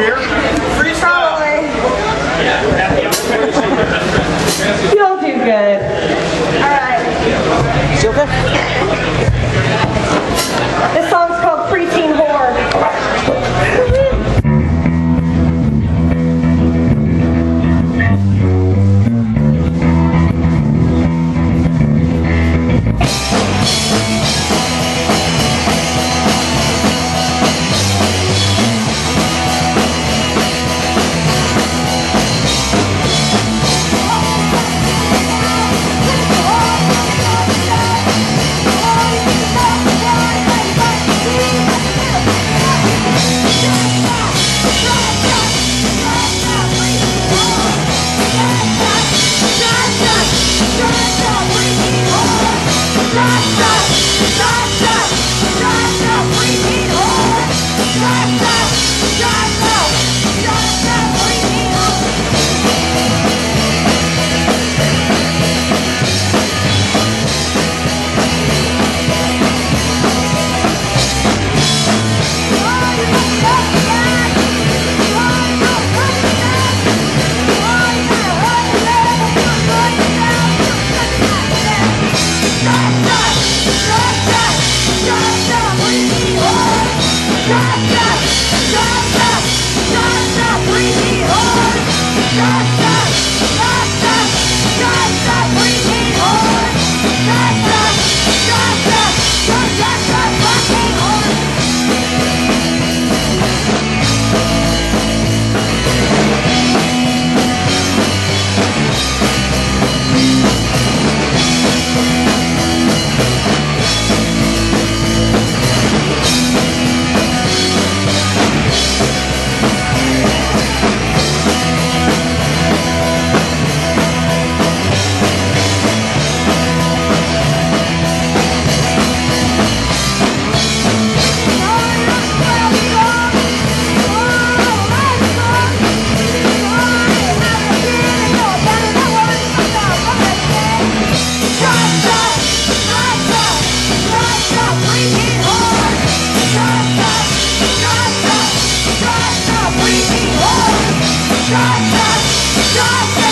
beer? Freestyle! You'll do good. All right. You okay? stop, stop, stop. We belong. Shut up. Shut up.